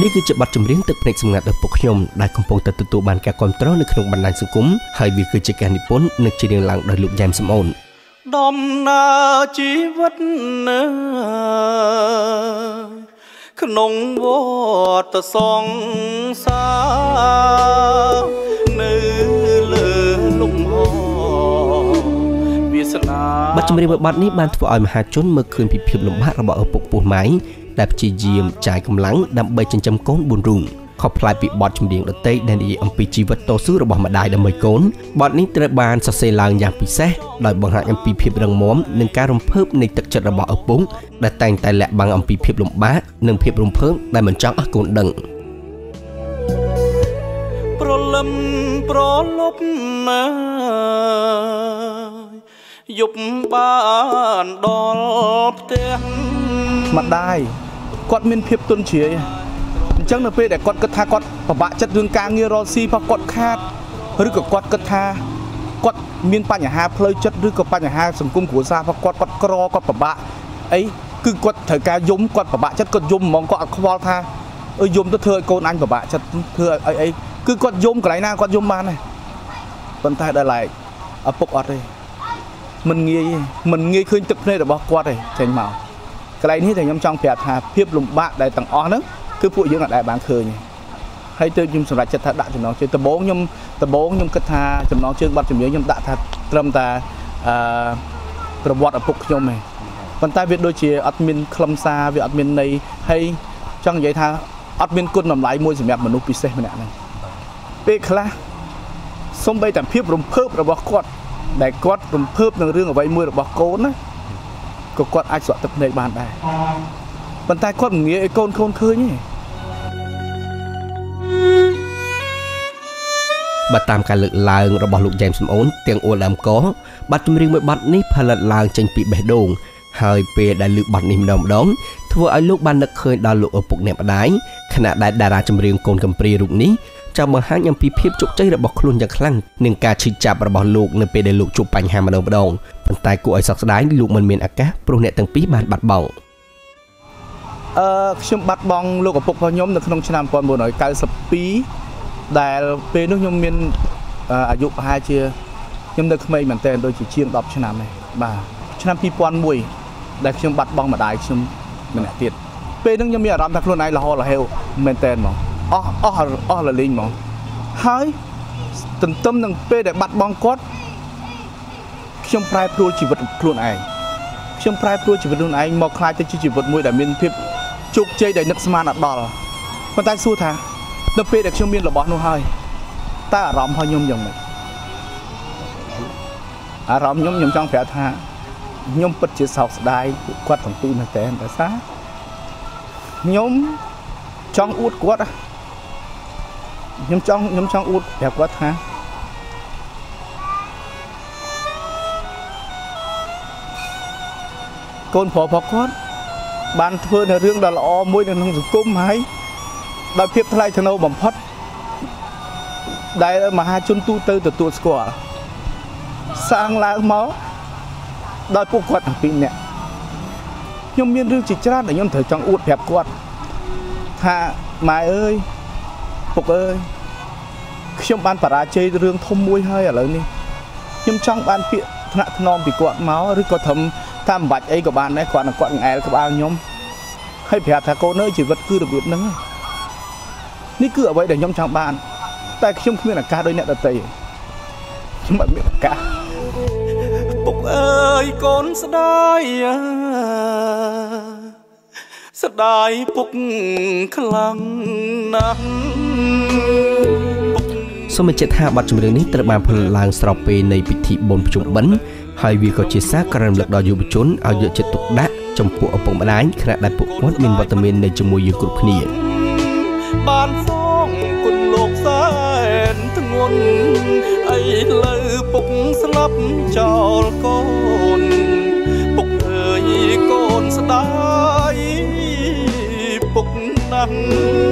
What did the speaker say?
នេះគឺជាបទចម្រៀងទឹកភ្នែកសម្ងាត់របស់ពួកខ្ញុំដែលកំពុងតែទទួលបានការគាំទ្រនៅក្នុងបណ្ដាញសង្គមហើយវាគឺជាការនិពន្ធនិងច្រៀងឡើងដោយលោកយ៉ែមសំអូនដំណើរជីវិតនៅក្នុងវត្តសង្សារនៅលើលំហវាសនាបទចម្រៀងមួយបទនេះបានធ្វើឲ្យមហាជនមើលឃើញពីភាពលំបាករបស់ឪពុកពោះម៉ាយ ដែលព្យាយាមចាយកម្លាំងដើម្បីចិញ្ចឹមកូន4រូងខុសប្លែកពីបទចម្រៀងដទៃដែលនិយាយអំពីជីវិតតស៊ូរបស់ម្ដាយដើម្បីកូនបទនេះត្រូវបានសរសេរឡើងយ៉ាងពិសេសដោយបង្ហាញអំពីភាពរឹងមាំនិងការរំភើបនៃទឹកចិត្តរបស់ឪពុកដែលតែងតែលាក់បាំងអំពីភាពលំបាកនិងភាពរំភើបដែលមិនចង់ឲ្យកូនដឹងប្រលឹមប្រលប់ណាយប់បានដល់ផ្ទះ ម្ដាយគាត់មានភាពទន់ជ្រាយអញ្ចឹងនៅពេលដែលគាត់គិតថាគាត់ពិបាកចិត្តរឿងការងាររកស៊ីផងគាត់ខាតឬក៏គាត់គិតថាគាត់មានបញ្ហាផ្លូវចិត្តឬក៏បញ្ហាសង្គមគ្រួសារផងគាត់គាត់ក្រគាត់ពិបាកអីគឺគាត់ត្រូវការយំគាត់ពិបាកចិត្តគាត់យំហ្មងគាត់អត់ខ្វល់ថាអើយំទៅធ្វើឲ្យកូនអញពិបាកចិត្តធ្វើអីអីគឺគាត់យំកន្លែងណាគាត់យំបានដែរប៉ុន្តែដល់ឡែកឪពុកអត់ទេមិនងាយមិនងាយឃើញទឹកភ្នែករបស់គាត់ទេចេញមក កន្លែងនេះដែលខ្ញុំចង់ប្រាប់ថាភាពលំបាកដែលទាំងអស់ហ្នឹងគឺពួកយើងអាចបានឃើញហើយទៅខ្ញុំសម្រេចចិត្តថាដាក់ចំណងជើងដំបូងខ្ញុំដំបូងខ្ញុំគិតថាចំណងជើងបាត់ជំនឿខ្ញុំដាក់ថាត្រឹមតែអឺប្រវត្តិឪពុកខ្ញុំឯងប៉ុន្តែវាដូចជាអត់មានខ្លឹមសារវាអត់មានន័យហើយចង់និយាយថាអត់មានគុណតម្លៃមួយសម្រាប់មនុស្សពិសេសម្នាក់ហ្នឹងពេលខ្លះសំបីតែភាពរំភើបរបស់គាត់ដែលគាត់រំភើបនឹងរឿងអ្វីមួយរបស់កូនណា ក៏គាត់អាចស្រក់ទឹកភ្នែកបានដែរប៉ុន្តែគាត់មិនងាយឲ្យកូនកូនឃើញទេបើតាមការលើកឡើងរបស់លោកយ៉ែមសំអូនទាំងអួលដើមកប័ណ្ណចម្រៀងមួយប័ណ្ណនេះផលិតឡើងចេញពីបេះដូងហើយពេលដែលលើកប័ណ្ណនេះម្ដងម្ដងធ្វើឲ្យលោកបាននឹកឃើញដល់លោកឪពុកអ្នកម្ដាយខណៈដែលតារាចម្រៀងកូនកំព្រារូបនេះចង់បង្ហាញអំពីភាពជោគជ័យរបស់ខ្លួនយ៉ាងខ្លាំងនិងការឈឺចាប់របស់លោកនៅពេលដែលលោកជួបបញ្ហាម្ដងម្ដង ប៉ុន្តែគួរឲ្យសោកស្ដាយលោកមិនមានឱកាសព្រោះអ្នកទាំងពីរបានបាត់បង់អឺខ្ញុំបាត់បង់លោកឪពុករបស់ខ្ញុំនៅក្នុងឆ្នាំ1992ដែលពេលនោះខ្ញុំមានអាយុប្រហែលជាខ្ញុំនៅក្មេងមែនតើដូចជាជាង10ឆ្នាំឯងបាទឆ្នាំ2001ដែលខ្ញុំបាត់បង់ម្ដាយខ្ញុំម្នាក់ទៀតពេលនោះខ្ញុំមានអារម្មណ៍ថាខ្លួនឯងលហលហេវមែនតើហ្មងអស់អស់អស់លលេងហ្មងហើយទន្ទឹមនឹងពេលដែលបាត់បង់គាត់ ខ្ញុំប្រែប្រួលជីវិតខ្លួនឯងខ្ញុំប្រែប្រួលជីវិតខ្លួនឯងមកខ្លាចទៅជាជីវិតមួយដែលមានភាពជោគជ័យដែលនឹកស្មានអត់ដល់ប៉ុន្តែសួរថានៅពេលដែលខ្ញុំមានរបស់នោះហើយតើអារម្មណ៍របស់ខ្ញុំយ៉ាងម៉េចអារម្មណ៍ខ្ញុំខ្ញុំចង់ប្រាប់ថាខ្ញុំពិតជាសោកស្ដាយពួកគាត់ទាំងពីរមែនតើតែសារខ្ញុំចង់អួតគាត់ខ្ញុំចង់ខ្ញុំចង់អួតប្រាប់គាត់ថា កូនប្រុសរបស់គាត់បានធ្វើនៅរឿងដ៏ល្អមួយនៅក្នុងសង្គមហើយដោយភាពថ្លៃថ្នូរបំផុតដែលមហាជនទូទៅទទួលស្គាល់សាងឡើងមកដោយពួកគាត់ទាំងពីរនាក់ខ្ញុំមានរឿងជាច្រើនដែលខ្ញុំត្រូវចង់អួតប្រាប់គាត់ថាម៉ែអើយពុកអើយខ្ញុំបានបរាជ័យរឿងធំមួយហើយឥឡូវនេះខ្ញុំចង់បានពាក្យថ្នាក់ថ្នមពីគាត់មកឬក៏ត្រឹម តាមបាច់អីក៏បានដែរគាត់នឹងគាត់ងែលក្បាលខ្ញុំហើយប្រាប់ថាកូនអើយជីវិតគឺរបៀបហ្នឹងនេះគឺអ្វីដែលខ្ញុំចង់បាន តែខ្ញុំគ្មានឱកាសដូចអ្នកដទៃខ្ញុំអត់មានឱកាសពុកអើយកូនស្ដាយស្ដាយពុកខ្លាំងណាស់សូមបញ្ជាក់ថាបទចម្រៀងនេះត្រូវបានផលិតឡើងស្របពេលនៃពិធីបុណ្យភ្ជុំបិណ្ឌ ហើយវាក៏ជាសារការរំលឹកដល់យុវជនឲ្យយកចិត្តទុកដាក់ចំពោះឪពុកម្ដាយខណៈដែលពួកគាត់មានវត្តមាននៅជាមួយយើងគ្រប់គ្នាបានសងគុណលោកសែនធ្ងន់អីលើពុកស្លាប់ចោលកូនពុកអើយកូនស្ដាយពុកណាស់